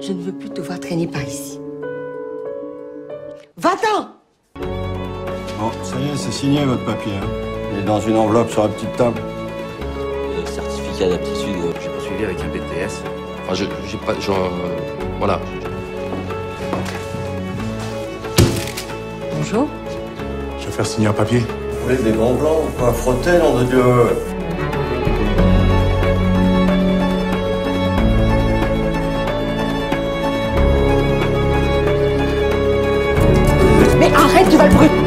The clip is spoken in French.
Je ne veux plus te voir traîner par ici. Va-t'en Bon, ça y est, c'est signé votre papier. Hein. Il est dans une enveloppe sur la petite table. Le certificat d'aptitude, euh, J'ai poursuivi avec un BTS. Enfin, je, j'ai pas, genre, euh, voilà. Bonjour. Je vais faire signer un papier. Voulez des bons blancs quoi Frotter, nom de Dieu. Mais arrête, tu vas le brûler